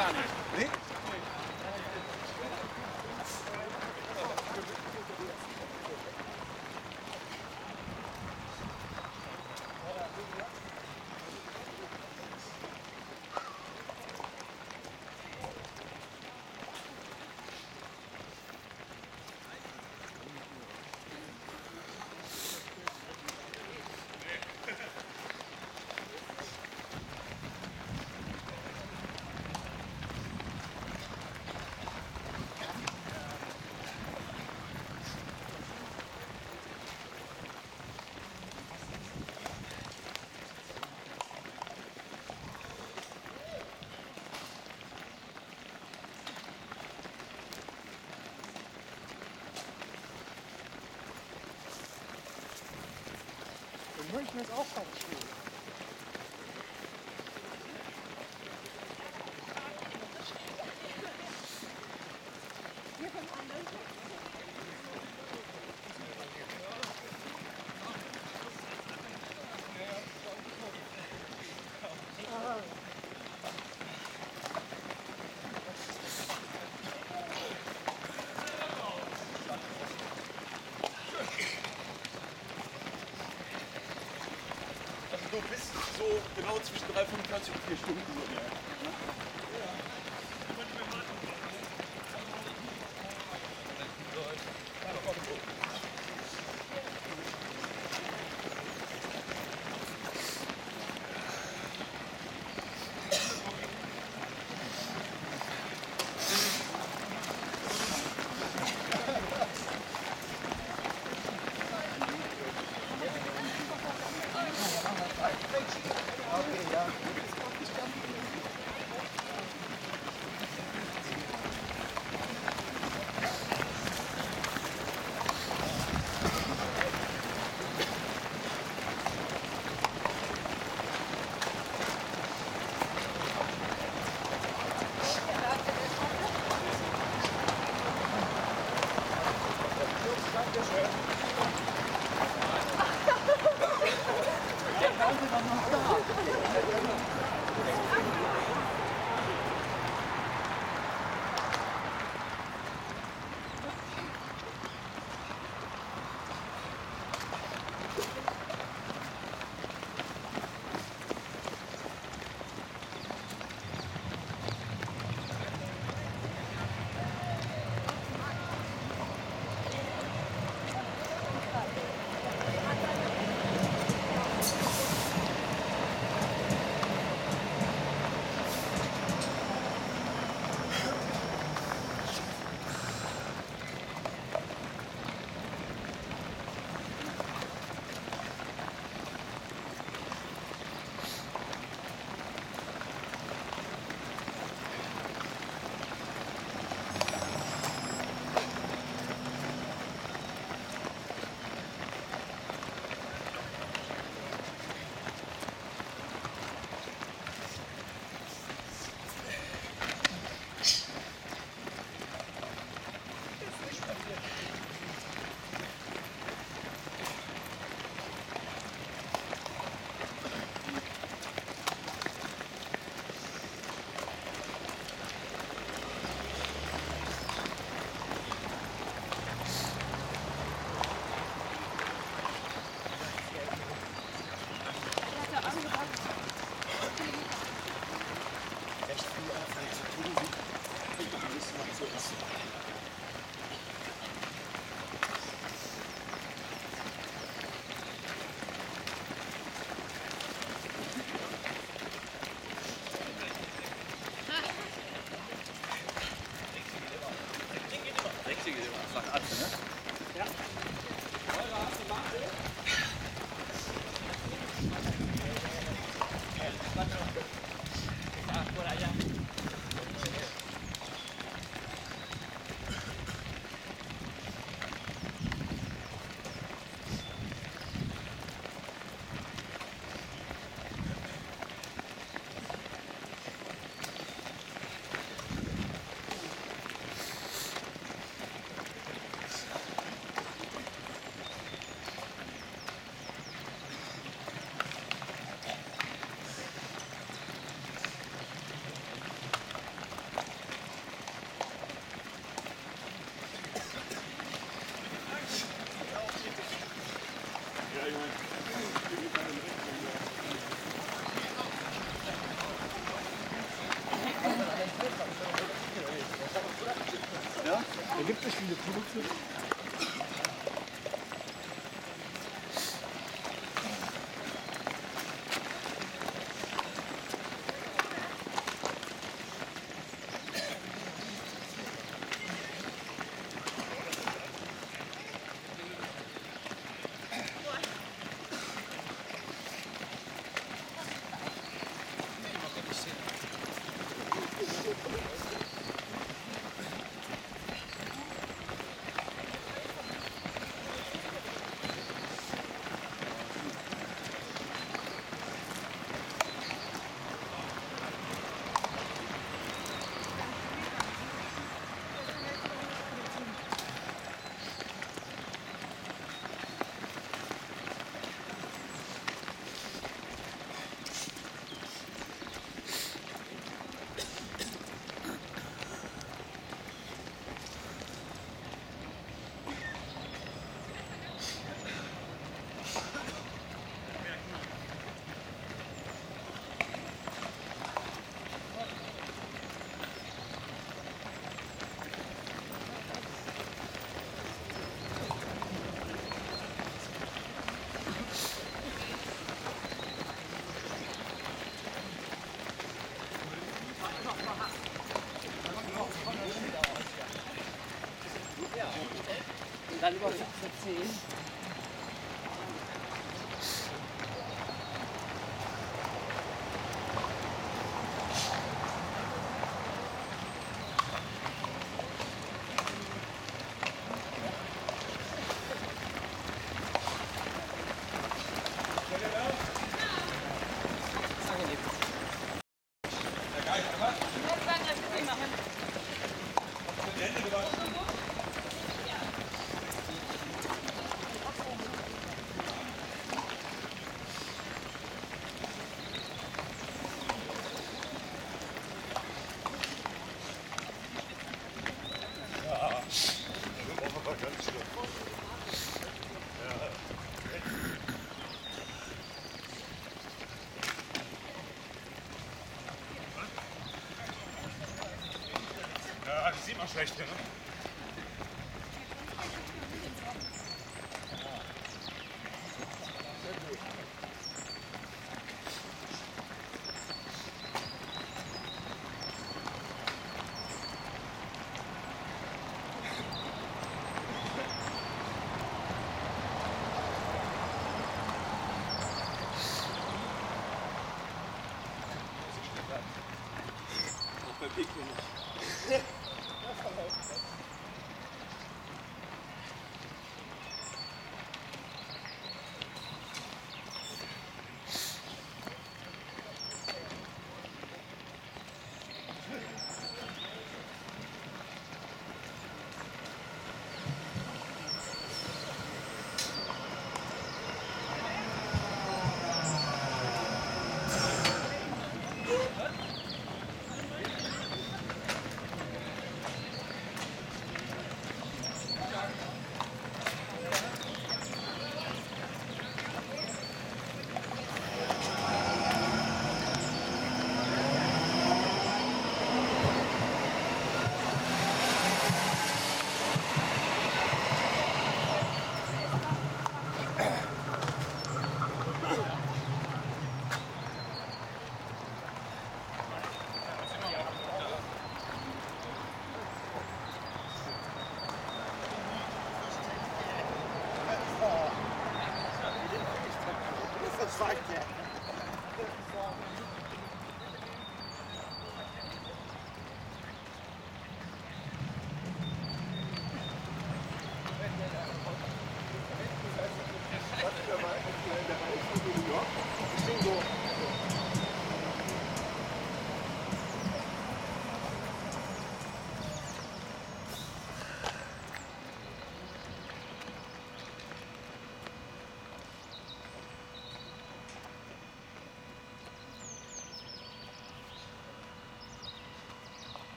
Americano. München ist auch ganz schön. Bist so genau zwischen 3,25 und 4 Stunden. So, ja. Dale, vamos.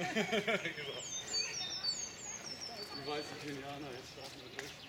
Die weißen Kenianer, jetzt starten wir durch.